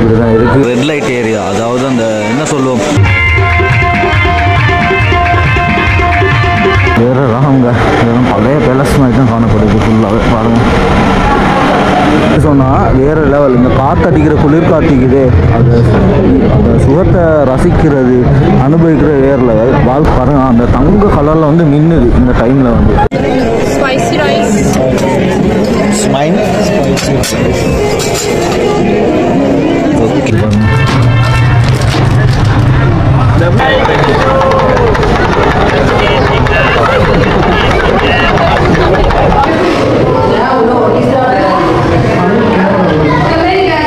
இதுதான் இருக்கு red light area அதாவது அந்த என்ன சொல்லுவோம்? வேற ரகங்க இதெல்லாம் பழைய பேலஸ் மாதிரி தான் காணப்படுது ஃபுல்லாகவே பாருங்க. சொன்னால் வேறு லெவல் இந்த காற்றடிக்கிற குளிர் காத்திக்குது அதை அந்த சுகத்தை ரசிக்கிறது அனுபவிக்கிற வேறு லெவல் வாழ் பாருங்க அந்த தங்க கலரில் வந்து மின்னுது இந்த டைமில் வந்து. Spicy rice. ஸ்மைன் ஓகே பாருங்க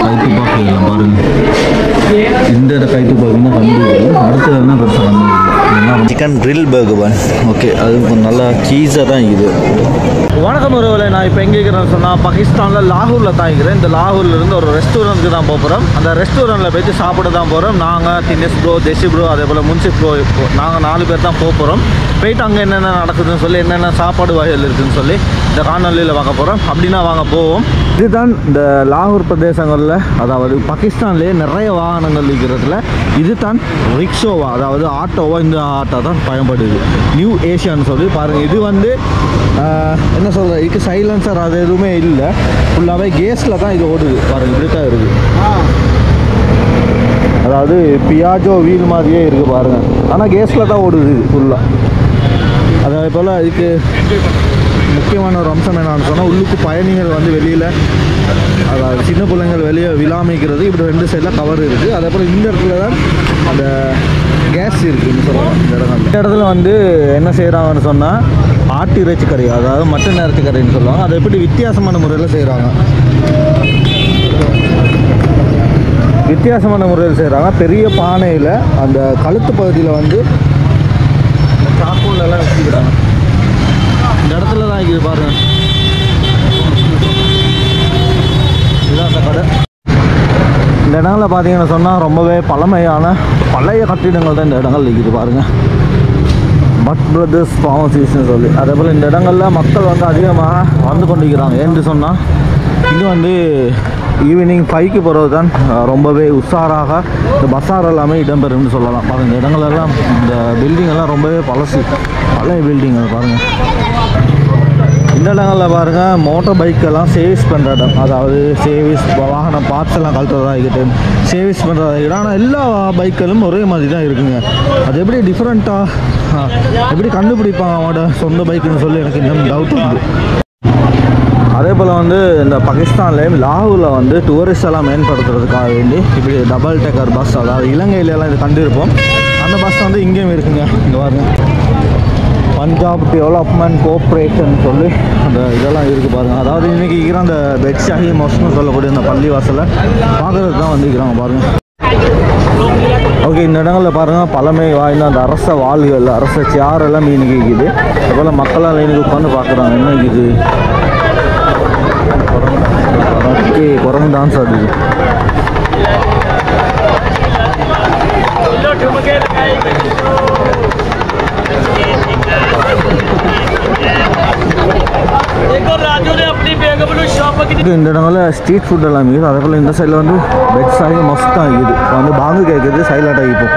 கைத்து பார்க்கலாம் பாருங்க இந்த கைத்து பார்க்கணும் கண்டு அடுத்தது பார்த்தீங்கன்னா chicken grill burger bun okay அது கொஞ்சம் நல்லா சீஸாக தான் இது. வணக்கம் உறவுல நான் இப்போ எங்கே இருக்கிறேன்னு சொன்னால் பாகிஸ்தானில் லாகூரில் தான் இருக்கிறேன். இந்த லாகூர்லேருந்து ஒரு ரெஸ்டாரண்ட்டுக்கு தான் போக போகிறோம் அந்த ரெஸ்டாரண்ட்டில் போயிட்டு சாப்பிட தான் போகிறோம் நாங்கள் தினேஷ் ப்ரோ தேசி ப்ரோ அதே போல் முன்சிப் ப்ரோ நாங்கள் நாலு பேர் தான் போக போகிறோம் போயிட்டு அங்கே என்னென்ன நடக்குதுன்னு சொல்லி என்னென்ன சாப்பாடு வகைகள் இருக்குதுன்னு சொல்லி இந்த காணொலியில் வாங்க போகிறோம் அப்படின்னா வாங்க போவோம். இதுதான் இந்த லாகூர் பிரதேசங்களில் அதாவது பாகிஸ்தான்லேயே நிறைய வாகனங்கள் இருக்கிறதுல இது தான் ரிக்ஷோவா அதாவது ஆட்டோவா இந்த ஆட்டோ தான் பயன்படுது. நியூ ஏஷியான்னு சொல்லி பாருங்கள் இது வந்து என்ன சொல்கிறது இதுக்கு சைலன்சர் அது எதுவுமே இல்லை. ஃபுல்லாகவே கேஸில் தான் இது ஓடுது. பாருங்கள் இப்படி தான் இருக்குது. அதாவது பியாஜோ வீல் மாதிரியே இருக்குது பாருங்கள் ஆனால் கேஸில் தான் ஓடுது இது ஃபுல்லாக அதே போல் இதுக்கு முக்கியமான ஒரு அம்சம் என்னன்னு சொன்னால் உள்ளுக்கு பயணிகள் வந்து வெளியில் அதாவது சின்ன பிள்ளைங்கள் வெளியே விழாமிக்கிறது இப்படி ரெண்டு சைடில் கவர் இருக்குது. அதே போல் இந்த இடத்துல தான் அந்த கேஸ் இருக்குன்னு சொல்லலாம். இந்த இடத்துல இந்த இடத்துல வந்து என்ன செய்கிறாங்கன்னு சொன்னால் ஆட்டு இறைச்சி கறி அதாவது மட்டன் இறைச்சி கறின்னு சொல்லுவாங்க. அதை எப்படி வித்தியாசமான முறையில் செய்கிறாங்க வித்தியாசமான முறையில் செய்கிறாங்க பெரிய பானையில் அந்த கழுத்து பகுதியில் வந்து சாக்கோல் எல்லாம் வச்சுக்கிறாங்க இந்த இடத்துல தான் இருக்குது பாருங்கள் இதுதான் அந்த கடை இந்த இடங்களில் பார்த்தீங்கன்னு சொன்னால் ரொம்பவே பழமையான பழைய கட்டிடங்கள் தான் இந்த இடங்கள் இருக்குது பாருங்கள் பட் பிரதர்ஸ் ஃபார்மசிஸ்னு சொல்லி. அதே போல் இந்த இடங்களில் மக்கள் வந்து அதிகமாக வந்து கொண்டிருக்கிறாங்க. ஏன்னு சொன்னால் இது வந்து ஈவினிங் ஃபைவ்க்கு போகிறது தான் ரொம்பவே உஷாராக இந்த பஸ்ஸார் எல்லாமே இடம்பெறும்னு சொல்லலாம். பாருங்கள் இந்த இடங்கள் எல்லாம் இந்த பில்டிங் எல்லாம் ரொம்பவே பழசு. பழைய பில்டிங் பாருங்கள் இந்த இடங்களில் பாருங்கள் மோட்டார் பைக்கெல்லாம் சேவிஸ் பண்ணுற இடம். அதாவது சேவிஸ் வாகன பார்ட்ஸ் எல்லாம் கழட்டுறதா இருக்கட்டும். சேவிஸ் பண்ணுறதா இருக்கட்டும். ஆனால் எல்லா பைக்களும் ஒரே மாதிரி தான் இருக்குங்க. அது எப்படி டிஃப்ரெண்ட்டாக எப்படி கண்டுபிடிப்பாங்க அவனோட சொந்த பைக்குன்னு சொல்லி எனக்கு இன்னும் டவுட் உண்டு. அதே போல் வந்து இந்த பாகிஸ்தான்லேயும் லாகூரில் வந்து டூரிஸ்ட் எல்லாம் மேம்படுத்துறதுக்காக வேண்டி இப்படி டபுள் டெக்கர் பஸ் அதாவது இலங்கையில எல்லாம் இது கண்டிருப்போம். அந்த பஸ் வந்து இங்கேயும் இருக்குங்க. இங்கே பாருங்கள் பஞ்சாப் டெவலப்மெண்ட் கோஆப்ரேஷன் சொல்லி அந்த இதெல்லாம் இருக்குது பாருங்கள் அதாவது இன்றைக்கி இருக்கிற அந்த பெட்ஷாஹி மோஸ்ட்னு சொல்லக்கூடிய அந்த பள்ளி வாசலை பார்க்குறதுக்கு தான் வந்துருக்கிறாங்க பாருங்கள் ஓகே இந்த இடங்களில் பாருங்கள் பழமை வாய்ந்த அந்த அரச வாள்கள் அரச சேர் எல்லாம் இன்னைக்கு இருக்குது அதுபோல் மக்களால் இன்னைக்கு உட்காந்து பார்க்குறாங்க. என்ன இது ஓகே குரங்கு டான்ஸ் ஆடுது. देखो இந்த இடங்களில் ஸ்ட்ரீட் ஃபுட் எல்லாம் இருக்குது அதே போல் இந்த சைடில் வந்து வெஜ் ஆகி மஸ்தான் ஆகிது இப்போ வந்து பாங்கு கேட்குறது சைலண்ட் ஆகிப்போம்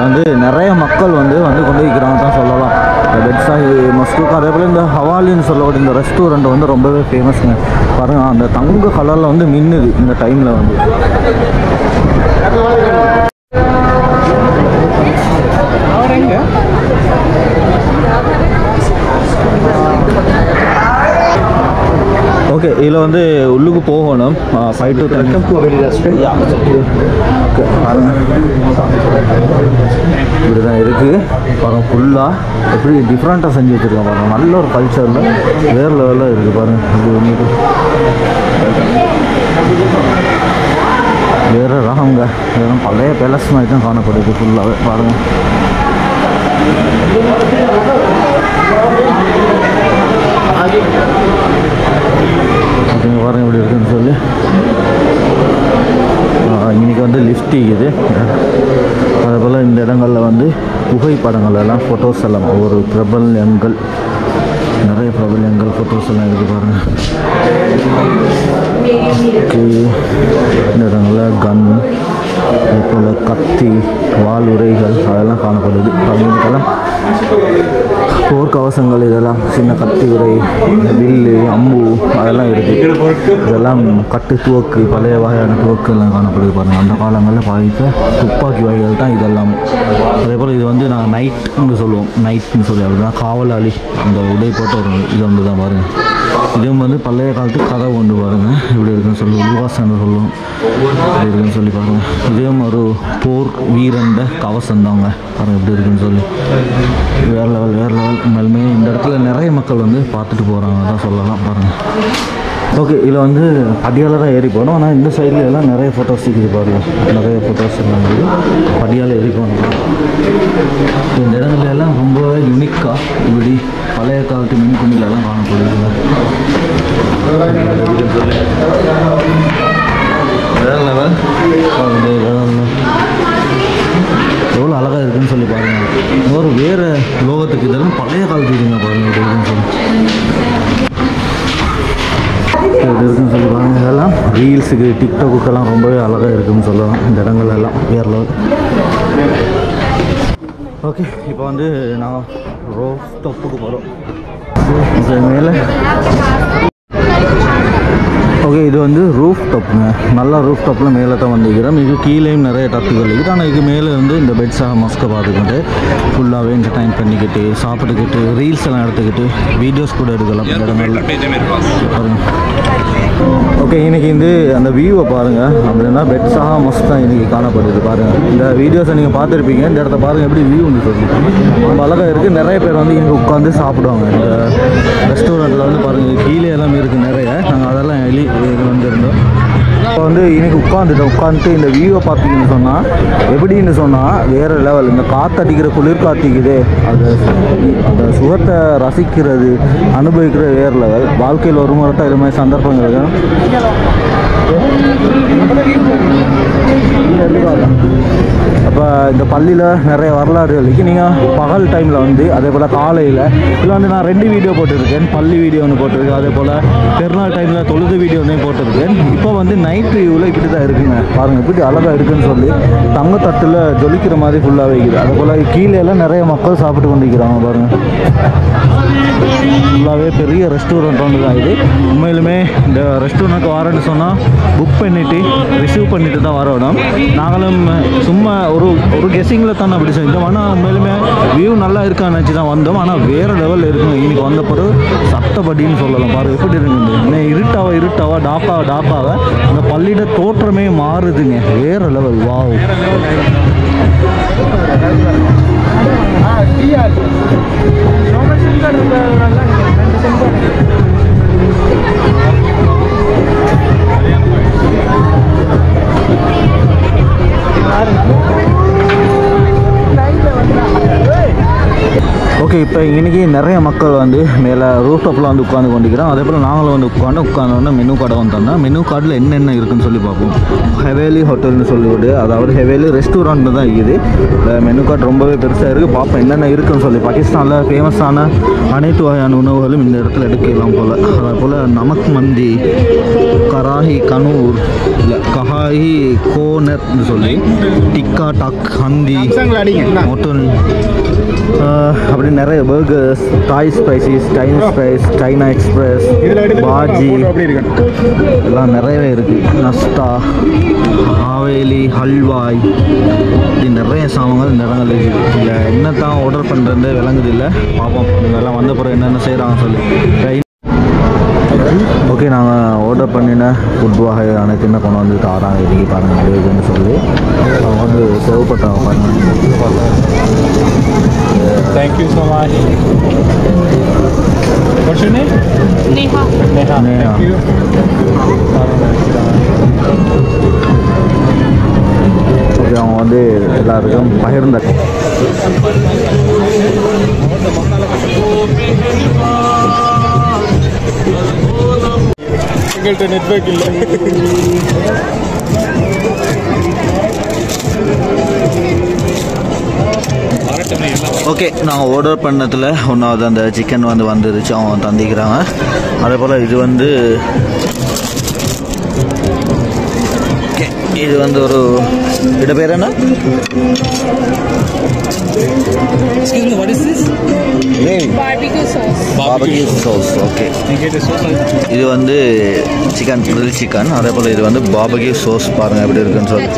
வந்து நிறைய மக்கள் வந்து வந்து கொண்டு வைக்கிறாங்க தான் சொல்லலாம் இந்த வெஜ் ஆகி மஸ்துக்கு அதே போல் இந்த ஹவாலின்னு சொல்லக்கூடிய இந்த ரெஸ்டாரண்ட் வந்து ரொம்பவே ஃபேமஸ்ங்க பாருங்க அந்த தங்க கலரில் வந்து மின்னுது இந்த டைமில் வந்து ஓகே இதில் வந்து உள்ளுக்கு போகணும். Five to welcome to very restaurant இப்படி தான் இருக்குது பாருங்க. ஃபுல்லாக எப்படி டிஃப்ரெண்ட்டாக செஞ்சு வச்சுருக்கோம் பாருங்க. நல்ல ஒரு கல்ச்சரில் வேறு லெவலில் இருக்குது பாருங்க. இது வந்துட்டு வேறு ரகங்க. இதெல்லாம் பழைய பேலஸ் மாதிரி தான் காணப்படுது ஃபுல்லாகவே பாருங்கள் ஓகேங்க பாருங்க எப்படி இருக்குன்னு சொல்லி. இன்னைக்கு வந்து லிஃப்ட் இருக்குது. அதே போல் இந்த இடங்களில் வந்து புகைப்படங்கள் எல்லாம் ஃபோட்டோஸ் எல்லாம் ஒவ்வொரு பிரபல்யங்கள். நிறைய பிரபல்யங்கள் ஃபோட்டோஸ் எல்லாம் இருக்குது பாருங்கள் ஓகே இந்த இடங்களில் கன் அதே போல் கத்தி வால் உரைகள் அதெல்லாம் காணப்படுது போர் போர்க்கவசங்கள் இதெல்லாம் சின்ன கத்தி உரை வில்லு அம்பு அதெல்லாம் இருக்குது இதெல்லாம் கட்டு துவக்கு பழைய வகையான துவக்கு எல்லாம் காணப்படுது பாருங்கள் அந்த காலங்களில் பாதித்த துப்பாக்கி வகைகள் தான் இதெல்லாம். அதே போல் இது வந்து நாங்கள் நைட்னு சொல்லுவோம். நைட்னு சொல்லி அப்படின்னா காவலாளி அந்த உடை போட்டு ஒரு இது வந்து தான் பாருங்கள் இதுவும் வந்து பழைய காலத்து கதை கொண்டு பாருங்கள் இப்படி இருக்குன்னு சொல்லி உருவாசன்னு சொல்லுவோம். இப்படி இருக்குன்னு சொல்லி பாருங்கள் இதுவும் ஒரு போர் வீரண்ட கவசம் தாங்க பாருங்கள் இப்படி இருக்குன்னு சொல்லி. வேறு லெவல் வேறு லெவல் உண்மையிலுமே இந்த இடத்துல நிறைய மக்கள் வந்து பார்த்துட்டு போகிறாங்க தான் சொல்லலாம் பாருங்கள் ஓகே இதில் வந்து படியால் தான் ஏறி போகணும் ஆனால் இந்த சைடில் எல்லாம் நிறைய ஃபோட்டோஸ் இருக்குது பாருங்க. நிறைய ஃபோட்டோஸ் எல்லாம் இருக்குது. படியால் ஏறி போகணும் இந்த இடங்கள்ல எல்லாம் ரொம்ப யூனிக்காக இப்படி பழைய காலத்து மின் குண்டிலெல்லாம் காணப்படுது லோகத்துக்கு இதெல்லாம் பழைய காலத்து இதுங்க பாருங்க இது இருக்குன்னு சொல்லி. இது இருக்குன்னு சொல்லி பாருங்க இதெல்லாம் ரீல்ஸுக்கு டிக்டாக்குக்கெல்லாம் ரொம்பவே அழகாக இருக்குன்னு சொல்லலாம் இந்த இடங்கள் எல்லாம் வேறு லெவல் ஓகே இப்போ வந்து நான் ரோஸ் டப்புக்கு போகிறோம் மேலே. ஓகே இது வந்து ரூஃப் டாப்ங்க நல்லா ரூஃப் டாப்பில் மேலே தான் வந்துக்கிறோம் இது கீழேயும் நிறைய டப்புகள் இருக்குது. ஆனால் இது மேலே வந்து இந்த பெட்ஸாக மஸ்கை பார்த்துக்கிட்டு ஃபுல்லாகவே என்டர்டைன் பண்ணிக்கிட்டு சாப்பிட்டுக்கிட்டு ரீல்ஸ் எல்லாம் எடுத்துக்கிட்டு வீடியோஸ் கூட எடுக்கலாம். ஓகே இன்னைக்கு வந்து அந்த வியூவை பாருங்கள் அப்படின்னா பெட்ஸாக மஸ்ட் தான் இன்னைக்கு காணப்படுது. பாருங்கள் இந்த வீடியோஸை நீங்கள் பார்த்துருப்பீங்க. இந்த இடத்த பாருங்கள் எப்படி வியூ வந்து சொல்லி ரொம்ப அழகாக இருக்குது நிறைய பேர் வந்து இங்கே உட்காந்து சாப்பிடுவாங்க. இந்த ரெஸ்டாரண்ட்டில் வந்து பாருங்கள் கீழே எல்லாம் இருக்குது நிறைய. நாங்கள் எலி இது வந்திருந்தோம் இப்போ வந்து இன்னைக்கு உட்காந்துட்டோம் உட்காந்துட்டு இந்த வியூவை பார்த்தீங்கன்னு சொன்னால் எப்படின்னு சொன்னால் வேறு லெவல் இந்த காற்றடிக்கிற குளிர் காத்திக்குது. அது அந்த சுகத்தை ரசிக்கிறது அனுபவிக்கிற வேறு லெவல் வாழ்க்கையில் ஒரு முறை தான் இது மாதிரி சந்தர்ப்பங்கள் இருக்கும் அப்போ இந்த பள்ளியில் நிறைய வரலாறு வரலாறுகளுக்கு நீங்கள் பகல் டைமில் வந்து அதே போல் காலையில் இதில் வந்து நான் ரெண்டு வீடியோ போட்டிருக்கேன். பள்ளி வீடியோ ஒன்று போட்டிருக்கேன். அதே போல் பெருநாள் டைமில் தொழுது வீடியோ வந்து போட்டிருக்கேன். இப்போ வந்து நைட் வியூவில் இப்படி தான் இருக்குங்க. பாருங்கள் இப்படி அழகாக இருக்குன்னு சொல்லி தங்கத்தட்டில் ஜொலிக்கிற மாதிரி ஃபுல்லாக வைக்குது அதே போல் கீழே எல்லாம் நிறைய மக்கள் சாப்பிட்டு கொண்டிருக்கிறாங்க பாருங்கள் ஃபுல்லாகவே பெரிய ரெஸ்டாரண்ட் ஒன்று தான் இது. உண்மையிலுமே இந்த ரெஸ்டாரண்ட்டுக்கு வரேன்னு சொன்னால் புக் பண்ணிவிட்டு ரிசீவ் பண்ணிவிட்டு தான் வரணும். நாங்களும் சும்மா ஒரு ஒரு கெஸ்ஸிங்கில் தான் அப்படி செஞ்சோம் ஆனால் உண்மையிலுமே வியூ நல்லா இருக்கான்னு நினச்சி தான் வந்தோம். ஆனால் வேறு லெவலில் இருக்கும் இன்றைக்கி வந்த பிறகு சட்டப்படின்னு சொல்லலாம். பாரு எப்படி இருக்குது இன்னும் இருட்டாவா இருட்டாவா டாக்காவ டாக்காவ அந்த பள்ளியிட தோற்றமே மாறுதுங்க. வேறு லெவல் வாவ் Claro. ஓகே இப்போ இன்னைக்கு நிறைய மக்கள் வந்து மேலே ரூஃப் டாப்பில் வந்து உட்காந்து கொண்டிருக்கிறோம் அதே போல் நாங்களும் வந்து உட்காந்து உட்காந்தோன்னா மெனு கார்டை வந்தோம்னா மெனு கார்டில் என்னென்ன இருக்குன்னு சொல்லி பார்ப்போம். ஹெவேலி ஹோட்டல்னு சொல்லிவிட்டு அதாவது ஹெவேலி ரெஸ்டாரண்ட் தான் இருக்குது மெனு கார்டு ரொம்பவே பெருசாக இருக்குது பார்ப்போம் என்னென்ன இருக்குன்னு சொல்லி. பாகிஸ்தானில் ஃபேமஸான அனைத்து வகையான உணவுகளும் இந்த இடத்துல எடுக்கலாம் போல். அதே போல் நமக் மந்தி கராஹி கனூர் இல்லை கஹாயி கோனர்னு சொல்லி டிக்கா டக் ஹந்தி மொட்டன் அப்படி நிறைய burgers Thai spices Chinese spice China Express bhaji எல்லாம் நிறையவே இருக்குது நஸ்டா ஹாவேலி ஹல்வாய் இப்படி நிறைய சாமான்கள் இந்த இடங்கள் இருக்குது. இங்கே என்ன தான் ஆர்டர் பண்ணுறது விளங்குது இல்லை. பார்ப்போம் இதெல்லாம் வந்த பிறகு என்னென்ன செய்கிறாங்க சொல்லி. ஓகே நாங்கள் ஆர்டர் பண்ணின ஃபுட் வகை அனைத்துமே கொண்டு வந்து தாராங்க இதுக்கு பாருங்கள் எப்படி இருக்குன்னு சொல்லி. அவங்க வந்து சர்வ் பண்ணுறாங்க பாருங்கள் Thank you so much. What's your name? Neha. Neha. Neha. Thank you. Okay அவங்க வந்து எல்லாருக்கும் பகிர்ந்த எங்கள்கிட்ட நெட்ஒர்க் இல்லை ஓகே நாங்கள் ஆர்டர் பண்ணதில் ஒன்றாவது அந்த சிக்கன் வந்து வந்துருச்சு அவங்க தந்திக்கிறாங்க அதே போல் இது வந்து இது வந்து ஒரு இது பேர் என்ன? இது வந்து சிக்கன் grill சிக்கன் அதே போல் இது வந்து பாபகி சோஸ் பாருங்கள் எப்படி இருக்குன்னு சொல்லி.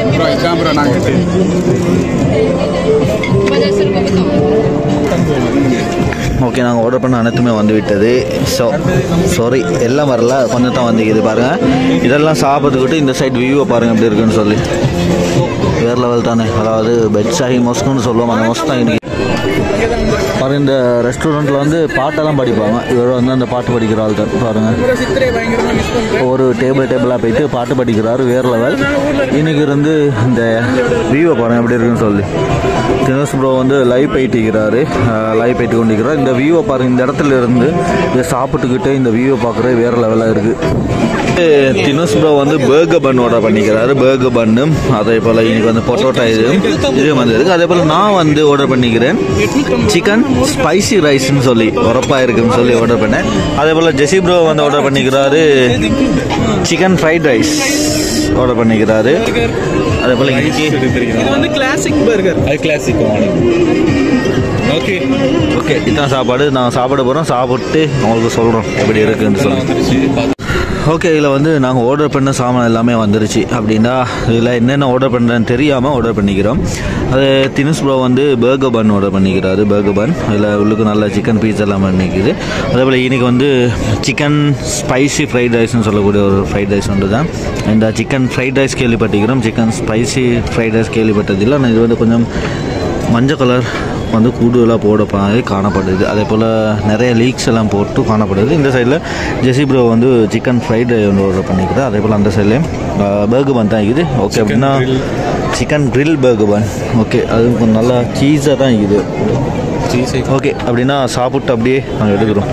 ஓகே நாங்கள் ஆர்டர் பண்ண அனைத்துமே வந்துவிட்டது. ஸோ சாரி எல்லாம் வரல. கொஞ்சம் தான் வந்துக்குது பாருங்கள் இதெல்லாம் சாப்பிட்டுக்கிட்டு இந்த சைட் வியூவை பாருங்கள் எப்படி இருக்குன்னு சொல்லி. வேறு லெவல் தானே. அதாவது பெட் சாஹி மொஸ்குன்னு சொல்லுவோம். அந்த மொஸ் தான் இன்றைக்கி பாருங்க இந்த ரெஸ்டாரண்ட்டில் வந்து பாட்டெல்லாம் படிப்பாங்க. இவர் வந்து அந்த பாட்டு படிக்கிற ஆள் தான் பாருங்கள் ஒரு டேபிள் டேபிளாக போயிட்டு பாட்டு படிக்கிறாரு வேறு லெவல் இன்னைக்கு இருந்து இந்த வியூவை பாருங்கள் எப்படி இருக்குன்னு சொல்லி. தினேஷ் ப்ரோ வந்து லைவ் போயிட்டுக்கிறாரு லைவ் போயிட்டு கொண்டிருக்கிறார் இந்த வியூவை பாருங்கள் இந்த இடத்துல இருந்து இதை சாப்பிட்டுக்கிட்டே இந்த வியூவை பார்க்குறது வேறு லெவலாக இருக்குது தினேஷ் ப்ரோ வந்து பேர்கர் பன் ஆர்டர் பண்ணிக்கிறாரு. பேர்கர் பண்ணும் அதே போல் இன்னைக்கு வந்து பொட்டோட்டா இது இது வந்து இருக்குது அதே போல் நான் வந்து ஆர்டர் பண்ணிக்கிறேன். சிக்கன் ஸ்பைசி ரைஸ்னு சொல்லி உரப்பாக இருக்குன்னு சொல்லி ஆர்டர் பண்ணேன். அதே போல் ஜெசி ப்ரோ வந்து ஆர்டர் பண்ணிக்கிறாரு. சிக்கன் ஃப்ரைட் ரைஸ் ஆர்டர் பண்ணிக்கிறாரு. அதே போல் இன்னைக்கு இது வந்து கிளாசிக் பர்கர் அது கிளாசிக் ஓகே ஓகே இதான் சாப்பாடு. நான் சாப்பிட போகிறோம் சாப்பிட்டு உங்களுக்கு சொல்கிறோம் எப்படி இருக்குன்னு சொல்லி. ஓகே இதில் வந்து நாங்கள் ஆர்டர் பண்ண சாமான் எல்லாமே வந்துருச்சு. அப்படின்னா இதில் என்னென்ன ஆர்டர் பண்ணுறேன்னு தெரியாமல் ஆர்டர் பண்ணிக்கிறோம். அது தினுஸ் ப்ரோ வந்து பர்கர் பன் ஆர்டர் பண்ணிக்கிறாரு பர்கர் பன் அதில் உள்ளுக்கு நல்ல சிக்கன் பீஸ் எல்லாம் பண்ணிக்குது. அதே போல் இன்றைக்கி வந்து சிக்கன் ஸ்பைசி ஃப்ரைட் ரைஸ்னு சொல்லக்கூடிய ஒரு ஃப்ரைட் ரைஸ் ஒன்று தான் இந்த சிக்கன் ஃப்ரைட் ரைஸ் கேள்விப்பட்டிருக்கிறோம். சிக்கன் ஸ்பைசி ஃப்ரைட் ரைஸ் கேள்விப்பட்டதில்லை. ஆனால் இது வந்து கொஞ்சம் மஞ்சள் கலர் வந்து கூடுதலாக போடப்பாங்க காணப்படுது. அதே போல் நிறைய லீக்ஸ் எல்லாம் போட்டு காணப்படுது. இந்த சைடில் ஜெசி ப்ரோ வந்து சிக்கன் ஃப்ரைட் ஒன்று ஆர்டர் பண்ணிக்கிறேன் அதே போல் அந்த சைட்லேயும் பேர்கு பன் தான் இருக்குது. ஓகே அப்படின்னா chicken grill burger bun okay அது கொஞ்சம் நல்லா சீஸாக தான் இருக்குது. சீஸ் ஓகே அப்படின்னா சாப்பிட்டு அப்படியே நாங்கள் எடுக்கிறோம்.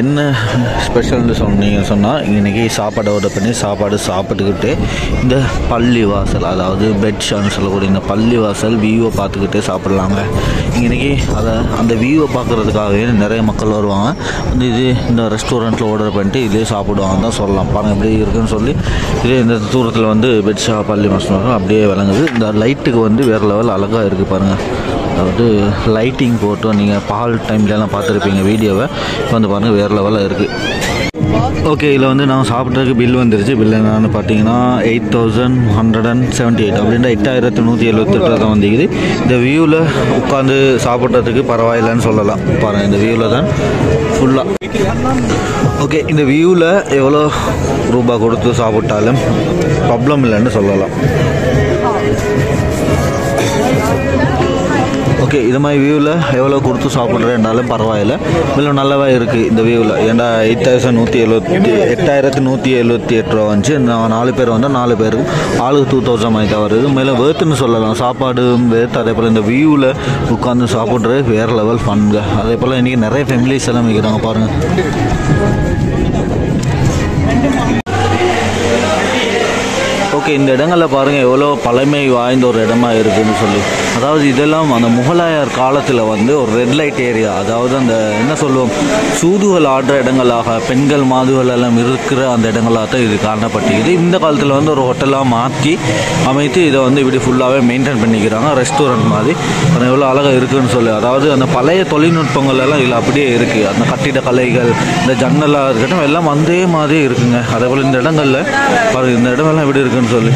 என்ன ஸ்பெஷல்னு சொன்னீங்க சொன்னால் இன்றைக்கி சாப்பாடு ஆர்டர் பண்ணி சாப்பாடு சாப்பிட்டுக்கிட்டு இந்த பள்ளி வாசல் அதாவது பெட் ஷான்னு சொல்லக்கூடிய இந்த பள்ளி வாசல் வியூவை பார்த்துக்கிட்டே சாப்பிட்லாங்க. இன்றைக்கி அதை அந்த வியூவை பார்க்குறதுக்காகவே நிறைய மக்கள் வருவாங்க. வந்து இது இந்த ரெஸ்டாரண்ட்டில் ஆர்டர் பண்ணிட்டு இதே சாப்பிடுவாங்க தான் சொல்லலாம். பாருங்கள் எப்படி இருக்குன்னு சொல்லி இதே இந்த தூரத்தில் வந்து பெட் ஷா பள்ளி மசனம் அப்படியே விளங்குது. இந்த லைட்டுக்கு வந்து வேறு லெவல் அழகாக இருக்குது பாருங்கள் அதாவது லைட்டிங் போட்டு நீங்கள் பால் டைம்லலாம் பார்த்துருப்பீங்க வீடியோவை. இப்போ வந்து பாருங்கள் வேறு லெவலில் இருக்குது ஓகே இதில் வந்து நான் சாப்பிட்றதுக்கு பில் வந்துருச்சு. பில் என்னன்னு பார்த்தீங்கன்னா eight thousand hundred and seventy eight அப்படின்ற எட்டாயிரத்து நூற்றி எழுபத்தெட்டு தான் வந்துக்குது. இந்த வியூவில் உட்காந்து சாப்பிட்றதுக்கு பரவாயில்லைன்னு சொல்லலாம். பாருங்கள் இந்த வியூவில் தான் ஃபுல்லாக ஓகே இந்த வியூவில் எவ்வளோ ரூபாய் கொடுத்து சாப்பிட்டாலும் ப்ராப்ளம் இல்லைன்னு சொல்லலாம். ஓகே இது மாதிரி வியூவில் எவ்வளோ கொடுத்து சாப்பிட்றேன்னாலும் பரவாயில்ல. இவ்வளோ நல்லாவே இருக்குது இந்த வியூவில் ஏன்டா எயிட் தௌசண்ட் நூற்றி எழுபத்தி எட்டாயிரத்து நூற்றி எழுபத்தி எட்டு ரூபா வந்துச்சு. நான் நாலு பேர் வந்தால் நாலு பேருக்கு ஆளுக்கு டூ தௌசண்ட் மணிக்கு வருது. மேலே வேர்த்துன்னு சொல்லலாம். சாப்பாடு வேர்த்து அதே போல் இந்த வியூவில் உட்காந்து சாப்பிட்றது வேறு லெவல் ஃபன்ங்க அதே போல் இன்றைக்கி நிறைய ஃபேமிலிஸ் எல்லாம் வைக்கிறாங்க பாருங்கள் ஓகே இந்த இடங்களில் பாருங்கள் எவ்வளோ பழமை வாய்ந்த ஒரு இடமா இருக்குதுன்னு சொல்லி. அதாவது இதெல்லாம் அந்த முகலாயர் காலத்தில் வந்து ஒரு ரெட் லைட் ஏரியா அதாவது அந்த என்ன சொல்லுவோம் சூதுகள் ஆடுற இடங்களாக பெண்கள் மாதுகள் எல்லாம் இருக்கிற அந்த இடங்களாக தான் இது காணப்பட்டிருக்குது. இந்த காலத்தில் வந்து ஒரு ஹோட்டலாக மாற்றி அமைத்து இதை வந்து இப்படி ஃபுல்லாகவே மெயின்டைன் பண்ணிக்கிறாங்க. ரெஸ்டாரண்ட் மாதிரி. அது எவ்வளோ அழகாக இருக்குன்னு சொல்லி. அதாவது அந்த பழைய தொழில்நுட்பங்கள் எல்லாம் இதில் அப்படியே இருக்குது அந்த கட்டிட கலைகள் இந்த ஜன்னலாக இருக்கட்டும் எல்லாம் அதே மாதிரி இருக்குங்க. அதே போல் இந்த இடங்களில் இந்த இடமெல்லாம் எப்படி இருக்குன்னு சொல்லி.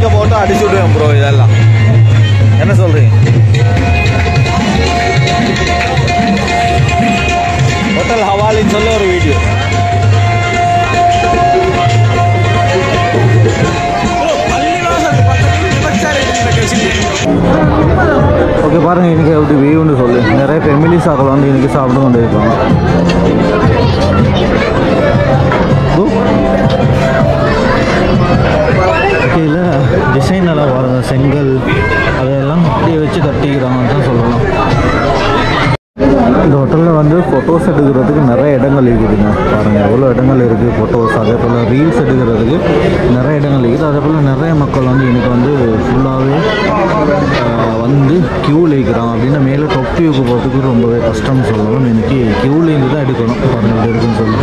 மியூசிக்கை போட்டு அடிச்சு விடுவேன் ப்ரோ இதெல்லாம். என்ன சொல்றீங்க? ஹோட்டல் ஹவாலின்னு சொல்ல ஒரு வீடியோ ஓகே பாருங்கள் இன்றைக்கி எப்படி வியூன்னு சொல்லு. நிறைய ஃபெமிலிஸ் ஆக்கள் வந்து இன்றைக்கி சாப்பிட்டு கொண்டு இருப்பாங்க கீழே டிசைன் எல்லாம் பாருங்கள் செங்கல் அதையெல்லாம் அப்படியே வச்சு கட்டிக்கிறாங்கன்னு தான் சொல்லலாம். இந்த ஹோட்டலில் வந்து ஃபோட்டோஸ் எடுக்கிறதுக்கு நிறைய இடங்கள் இருக்குதுங்க. பாருங்கள் எவ்வளோ இடங்கள் இருக்குது ஃபோட்டோஸ் அதே போல் ரீல்ஸ் எடுக்கிறதுக்கு நிறைய இடங்கள் இருக்குது. அதே போல் நிறைய மக்கள் வந்து எனக்கு வந்து ஃபுல்லாகவே வந்து க்யூவில் இருக்கிறாங்க அப்படின்னா மேலே டொப் வியூக்கு போகிறதுக்கு ரொம்பவே கஷ்டம்னு சொல்லணும். எனக்கு க்யூவில் தான் எடுக்கணும். பாருங்கள் எப்படி இருக்குன்னு சொல்லி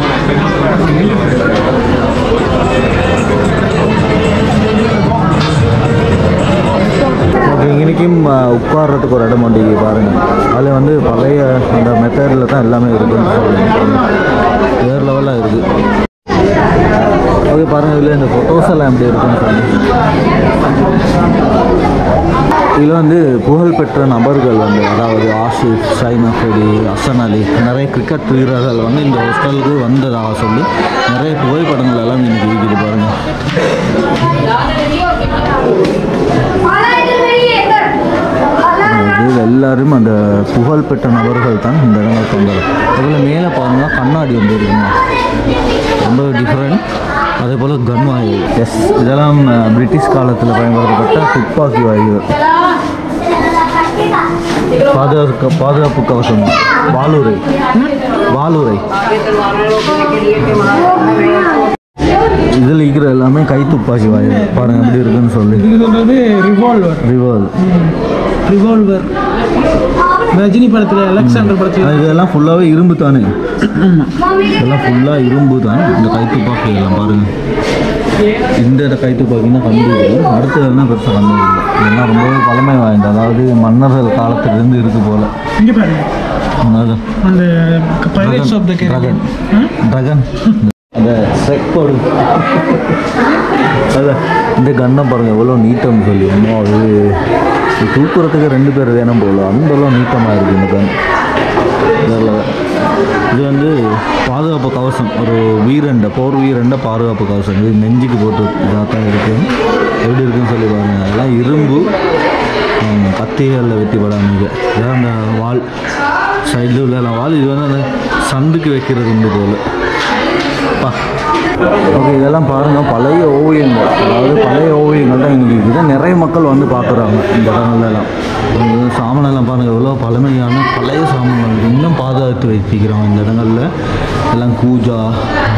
இன்றைக்கும் உட்கார்றதுக்கு ஒரு இடம் வண்டி பாருங்கள் அதில் வந்து பழைய அந்த மெத்தடில் தான் எல்லாமே இருக்குன்னு சொல்லுங்கள் வேறு லெவலாக இருக்குது ஓகே பாருங்கள் இதில் இந்த ஃபோட்டோஸ் எல்லாம் எப்படி இருக்குன்னு சொல்லுங்கள் இதில் வந்து புகழ்பெற்ற நபர்கள் வந்து அதாவது ஆஷிப் ஷைன் அஃபடி அசன் அலி நிறைய கிரிக்கெட் வீரர்கள் வந்து இந்த ஹோஸ்டலுக்கு வந்ததாக சொல்லி நிறைய புகைப்படங்கள் எல்லாம் இன்னைக்கு இருக்குது பாருங்கள் இது எல்லாரும் அந்த புகழ்பெற்ற நபர்கள் தான் இந்த இடங்கள் வந்தார் அதில் மேலே பாருங்க கண்ணாடி வந்து இருக்குங்க. ரொம்ப டிஃப்ரெண்ட் அதே போல் கன் வாயு. எஸ் இதெல்லாம் பிரிட்டிஷ் காலத்தில் பயன்படுத்தப்பட்ட துப்பாக்கி வாயுகள் பாதுகாப்பு பாதுகாப்பு கவசம். வாலுரை வாலுரை இதில் இருக்கிற எல்லாமே கை துப்பாக்கி வாயு. பாருங்க எப்படி இருக்குன்னு சொல்லி. இது சொல்றது ரிவால்வர் ரிவால் ரிவால்வர் ரஜினி படத்துல அலெக்சாண்டர் படத்துல. இதெல்லாம் ஃபுல்லாகவே இரும்பு தானே இதெல்லாம் ஃபுல்லாக இரும்பு தான் இந்த கை துப்பாக்கி எல்லாம் பாருங்க. இந்த கை துப்பாக்கின்னா கண்டுபிடிக்கும் அடுத்தது என்ன பெருசாக கண்டுபிடிக்கும் இதெல்லாம் ரொம்பவே பழமை வாய்ந்த அதாவது மன்னர்கள் காலத்திலிருந்து இருக்கு போல. இங்க பாருங்க. அந்த ட்ரகன் அந்த செக் போடு அதான் இந்த கண்ணை பாருங்கள் எவ்வளோ நீட்டம்னு சொல்லி. இன்னும் அது தூக்குறதுக்கு ரெண்டு பேர் வேணும் போல. அந்தளவு நீட்டமாக இருக்குது இந்த கண். இது வந்து பாதுகாப்பு கவசம். ஒரு வீரண்ட போர் வீரண்ட பாதுகாப்பு கவசம். இது நெஞ்சுக்கு போட்டு இதாக தான் இருக்குது எப்படி இருக்குன்னு சொல்லி பாருங்கள் அதெல்லாம் இரும்பு. கத்திகளில் வெட்டி படாமல் இதான் அந்த வால். சைடில் உள்ள வால். இது வந்து அந்த சந்துக்கு வைக்கிறது உண்டு போல். பா ஓகே இதெல்லாம் பாருங்கள் பழைய ஓவியங்கள். அதாவது பழைய ஓவியங்கள் தான் இங்கே இருக்குது நிறைய மக்கள் வந்து பார்க்குறாங்க இந்த இடங்கள்லாம் சாமனெல்லாம் சாமானெல்லாம் பாருங்கள் எவ்வளோ பழமையான பழைய சாமான்கள் இன்னும் பாதுகாத்து வைத்திருக்கிறோம் இந்த இடங்களில். எல்லாம் கூஜா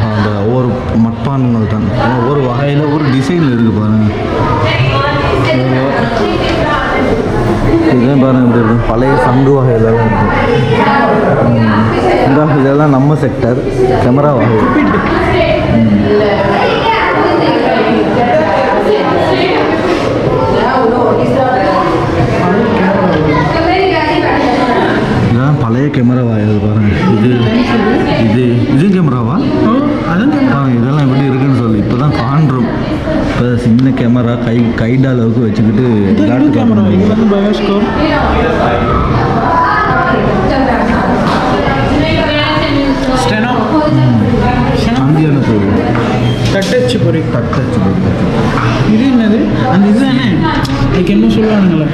அந்த ஒவ்வொரு மட்பான்கள் தான். ஒவ்வொரு வகையில் ஒரு டிசைனில் இருக்குது பாருங்கள் இதெல்லாம் பாருங்கள் இப்படி இருக்கு பழைய சங்கு வகையில் இருக்கு. இந்த இதெல்லாம் நம்ம செக்டர் கேமரா வகை இதெல்லாம் பழைய கேமரா வகைகள் பாருங்க. இது இது இது கேமராவா இதெல்லாம் எப்படி இருக்குன்னு சொல்லி. இப்போ தான் காண்றோம். இப்போ சின்ன கேமரா கை கைட அளவுக்கு வச்சுக்கிட்டு விளையாட்டு கேமரா இது காட்டுறாங்க. வந்து பயோஸ்கோப் ஸ்டெனோ அங்கேயான பொருள் தட்டச்சு பொறி. தட்டச்சு பொருள் இது என்னது? அந்த இது தானே அதுக்கு என்ன சொல்லுவானுங்களே?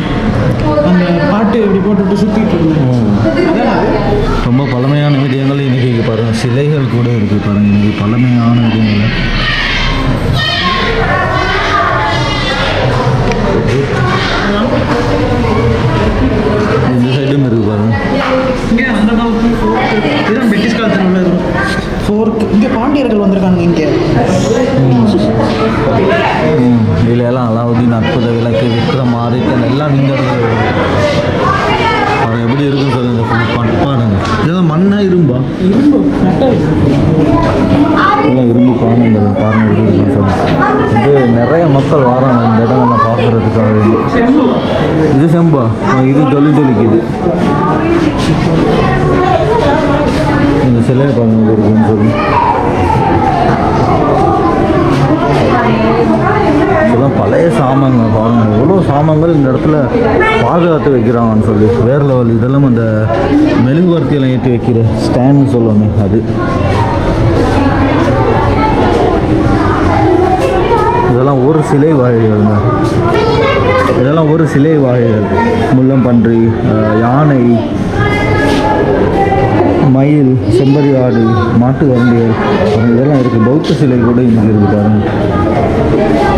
அந்த பாட்டு இப்படி போட்டுவிட்டு சுற்றிட்டு அது. ரொம்ப பழமையான விடயங்கள் இன்னைக்கு இங்க பாருங்க. சிலைகள் கூட இருக்கு பாருங்க. இன்னைக்கு பழமையான விடயங்கள். இந்த சைடும் இருக்கு பாருங்க. இங்கே அந்த காலத்து ஃபோர்க்கு இதுதான் பிரிட்டிஷ் காலத்தில் உள்ளது ஃபோர்க்கு இங்கே பாண்டியர்கள் வந்திருக்காங்க இங்கே ம், எல்லாம் அலாவுதீன் அற்புத விளக்கு விக்ரம் ஆதித்தன் எல்லாம் இங்கே இடத்துல எப்படி இருக்கும் சார் இந்த பட்பாடுங்க இதெல்லாம் மண்ணா இரும்பா? இரும்பு எல்லாம் இரும்பு காணுங்க பாருங்க எப்படி இருக்குன்னு சொல்லுங்க. இது நிறைய மக்கள் வராங்க இந்த இடங்கள்லாம் பார்க்கறதுக்காக வேண்டி. இது செம்பா. இது ஜொலி ஜொலிக்குது. இந்த சிலையை பாருங்க எப்படி இருக்குன்னு சொல்லி நிறைய சாமான்கள் பாருங்கள் எவ்வளோ சாமான்கள் இந்த இடத்துல பாதுகாத்து வைக்கிறாங்கன்னு சொல்லி. வேறு லெவல் இதெல்லாம் அந்த மெழுகுவர்த்தியெல்லாம் ஏற்றி வைக்கிற ஸ்டாண்ட்னு சொல்லுவோமே அது. இதெல்லாம் ஒரு சிலை வகைகள்ங்க இதெல்லாம் ஒரு சிலை வகைகள் முள்ளம்பன்றி யானை மயில் செம்பரி ஆடு மாட்டு வண்டிகள். இதெல்லாம் இருக்குது பௌத்த சிலை கூட இங்கே இருக்குது பாருங்கள்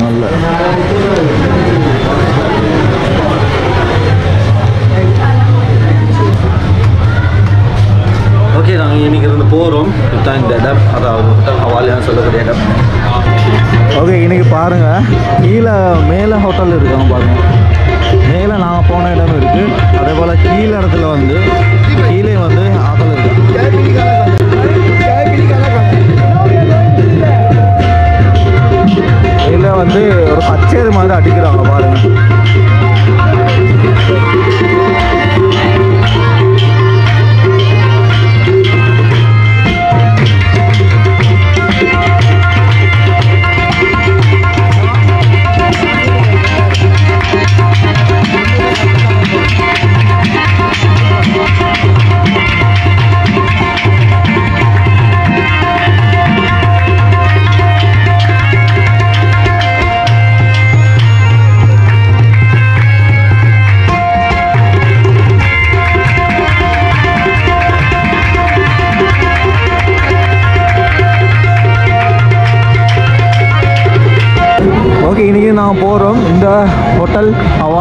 இடங்கள்ல ஓகே நாங்கள் இன்னைக்கு இருந்து போகிறோம் இதுதான் இந்த இடம். அதாவது ஹோட்டல் ஹவாலியான்னு சொல்லக்கூடிய இடம். ஓகே இன்னைக்கு பாருங்க. கீழே மேலே ஹோட்டல் இருக்காங்க பாருங்க. மேலே நாங்கள் போன இடம் இருக்கு. அதே போல் கீழே இடத்துல வந்து கீழே வந்து ஹோட்டல் இருக்கு. வந்து ஒரு கச்சேரி மாதிரி அடிக்கிறாங்க பாருங்க.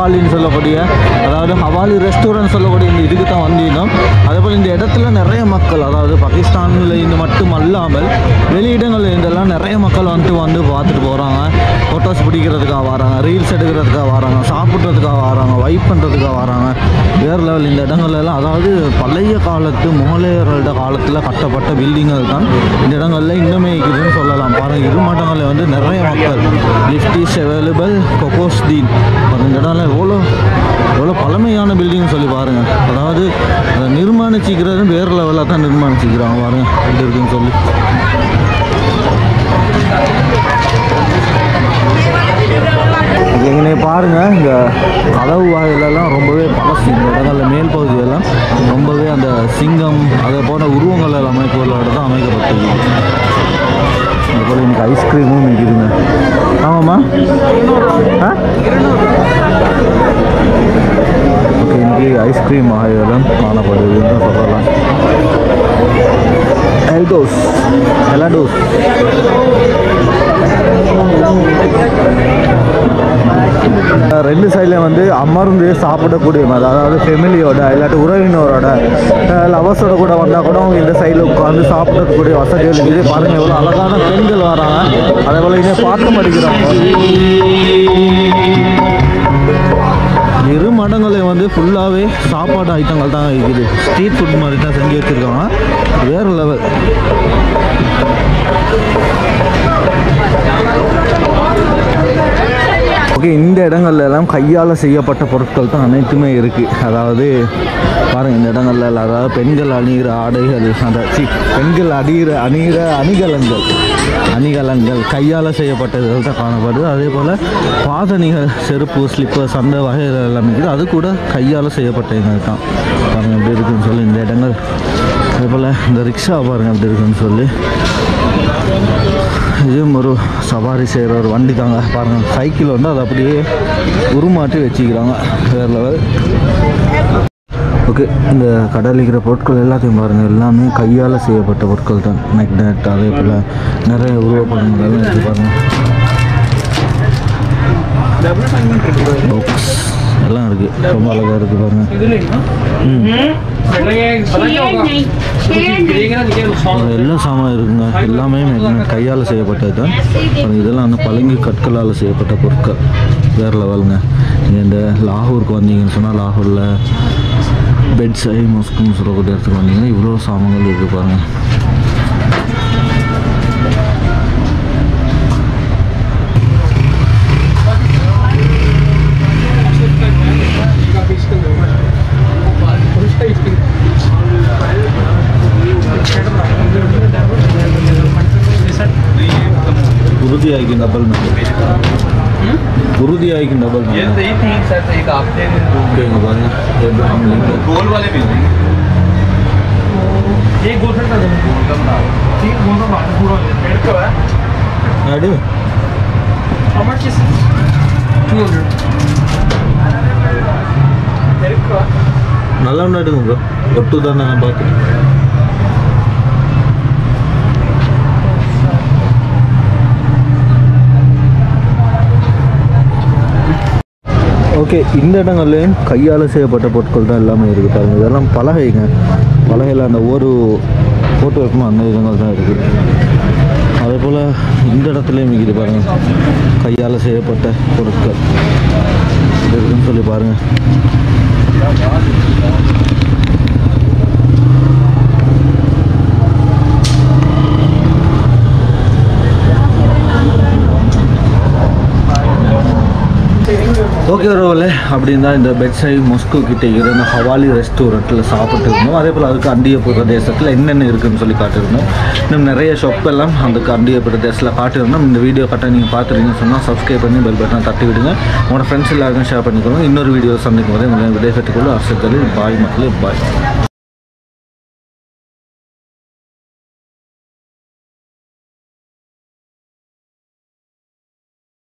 ஹவாலின்னு சொல்லக்கூடிய அதாவது ஹவாலி ரெஸ்டாரண்ட் சொல்லக்கூடிய இந்த இதுக்கு தான் வந்திருந்தோம். அதே போல் இந்த இடத்துல நிறைய மக்கள் அதாவது பாகிஸ்தானில் இந்த மட்டும் அல்லாமல் வெளியிடங்கள் இதெல்லாம் நிறைய மக்கள் வந்துட்டு வந்து பார்த்துட்டு போகிறாங்க ஃபோட்டோஸ் பிடிக்கிறதுக்காக வராங்க ரீல்ஸ் எடுக்கிறதுக்காக வராங்க சாப்பிட்றதுக்காக வராங்க வைப் பண்ணுறதுக்காக வராங்க. வேறு லெவல் இந்த இடங்கள்லாம் அதாவது பழைய காலத்து முகலேயர்களோட காலத்தில் கட்டப்பட்ட பில்டிங்கள் தான் இந்த இடங்களில் இன்னுமே இருக்குதுன்னு சொல்லலாம். பாருங்கள் இரு மாட்டங்களில் வந்து நிறைய மக்கள் லிஃப்ட் இஸ் அவைலபிள் கொக்கோஸ் தீன் இந்த இடம்லாம் எவ்வளோ எவ்வளோ பழமையான பில்டிங்னு சொல்லி பாருங்கள் அதாவது அதை நிர்மாணிச்சிக்கிறது வேறு லெவலில் தான் நிர்மாணிச்சிக்கிறாங்க பாருங்கள் எப்படி இருக்குன்னு சொல்லி. இங்கே பாருங்கள் இந்த கதவு வாயிலெல்லாம் ரொம்பவே பழசு. இந்த இடங்களில் மேல் பகுதியெல்லாம் ரொம்பவே அந்த சிங்கம் அதை போன்ற உருவங்கள் அமைப்புகளோடு தான் அமைக்கப்பட்டிருக்கு. இது போல் எனக்கு ஐஸ்கிரீமும் இருக்குதுங்க ஆமாம்மா. ஆ? ஓகே இன்னைக்கு ஐஸ்கிரீம் ஆகியோரம் காணப்படுதுன்னு சொல்லலாம் எல்டோஸ் எலடோஸ் ரெண்டு சைடில் வந்து அமர்ந்து சாப்பிடக்கூடிய மாதிரி அதாவது ஃபெமிலியோட இல்லாட்டி உறவினரோட லவர்ஸோட கூட வந்தால் கூட அவங்க இந்த சைடில் உட்காந்து சாப்பிடக்கூடிய வசதிகள் இருக்குது. பாருங்கள் எவ்வளோ அழகான பெண்கள் வராங்க. அதே போல் இங்கே பார்க்க மாட்டேங்கிறாங்க. இரு மடங்களையும் வந்து ஃபுல்லாகவே சாப்பாடு ஐட்டங்கள் தான் இருக்குது. ஸ்ட்ரீட் ஃபுட் மாதிரி தான் செஞ்சு வச்சுருக்காங்க. வேறு லெவல் ஓகே இந்த இடங்கள்ல எல்லாம் கையால் செய்யப்பட்ட பொருட்கள் தான் அனைத்துமே இருக்குது அதாவது பாருங்க இந்த இடங்கள்ல எல்லாம் அதாவது பெண்கள் அணிகிற ஆடைகள் அந்த சி பெண்கள் அணிகிற அணிகிற அணிகலன்கள் அணிகலன்கள் கையால் செய்யப்பட்டதுகள் தான் காணப்படுது. அதே போல் பாதணிகள் செருப்பு ஸ்லிப்பர்ஸ் அந்த வகைகள் எல்லாமே இருக்குது. அது கூட கையால் செய்யப்பட்டது தான் பாருங்க எப்படி இருக்குன்னு சொல்லி இந்த இடங்கள். அதே போல் இந்த ரிக்ஷா பாருங்கள் எப்படி இருக்குன்னு சொல்லி. இதுவும் ஒரு சவாரி செய்கிற ஒரு வண்டி தாங்க. பாருங்கள் சைக்கிள் வந்து அதை அப்படியே உருமாட்டி வச்சுக்கிறாங்க. வேறு லெவல் ஓகே இந்த கடையில் இருக்கிற பொருட்கள் எல்லாத்தையும் பாருங்கள் எல்லாமே கையால் செய்யப்பட்ட பொருட்கள் தான். மேக்னெட் அதே போல் நிறைய உருவப்படங்கள் எல்லாம் இருக்குது பாருங்கள் பாக்ஸ் எல்லாம் இருக்குது ரொம்ப அழகாக இருக்குது பாருங்கள் எல்லா சாமான் இருக்குங்க. எல்லாமே கையால் செய்யப்பட்டது தான் இதெல்லாம் வந்து பழங்கி கற்களால் செய்யப்பட்ட பொருட்கள். வேறு லெவலுங்க. நீங்கள் இந்த லாகூருக்கு வந்தீங்கன்னு சொன்னால் லாகூரில் பெட்ஸ் ஐ மஸ்குன்னு சொல்லக்கூடிய இடத்துக்கு வந்தீங்கன்னா இவ்வளோ சாமான்கள் இருக்குது பாருங்கள் உறுதியாகிக்கும் டபுள் உறுதியாகிக்கும் டபுள் ஓகேங்க பாருங்க गोल वाले भी नहीं அடி நல்லா எடுங்க ப்ரோ ஒட்டு தானே நான் பார்த்துட்டு ஓகே இந்த இடங்கள்லையும் கையால் செய்யப்பட்ட பொருட்கள் தான் எல்லாமே இருக்குது பாருங்க. இதெல்லாம் பலகைங்க. பலகையில் அந்த ஒரு போட்டு வைக்குமோ அந்த இடங்கள் தான் இருக்குது அதே போல் இந்த இடத்துலையும் இருக்குது பாருங்கள் கையால் செய்யப்பட்ட பொருட்கள். இது இருக்குன்னு சொல்லி பாருங்கள் ஓகே ரோவில் அப்படின்னு தான் இந்த பெட்ஸை மொஸ்கோ கிட்டே இருந்த ஹவாலி ரெஸ்டாரண்ட்டில் சாப்பிட்டு இருந்தோம் அதே போல் அதுக்கு அண்டிய பிரதேசத்தில் என்னென்ன இருக்குன்னு சொல்லி காட்டியிருந்தோம் இன்னும் நிறைய ஷாப் எல்லாம் அந்த அண்டிய பிரதேசத்தில் காட்டியிருந்தோம் இந்த வீடியோ கரெக்டாக நீங்கள் பார்த்துருக்கீங்கன்னு சொன்னால் சப்ஸ்கிரைப் பண்ணி பெல் பட்டனை தட்டி விடுங்க. உங்களோட ஃப்ரெண்ட்ஸ் எல்லாருக்கும் ஷேர் பண்ணிக்கோங்க. இன்னொரு வீடியோ சந்திக்கும் போது உங்களை விடைபெற்றுக்கொள்ள அரசு பாய் மக்களே பாய்.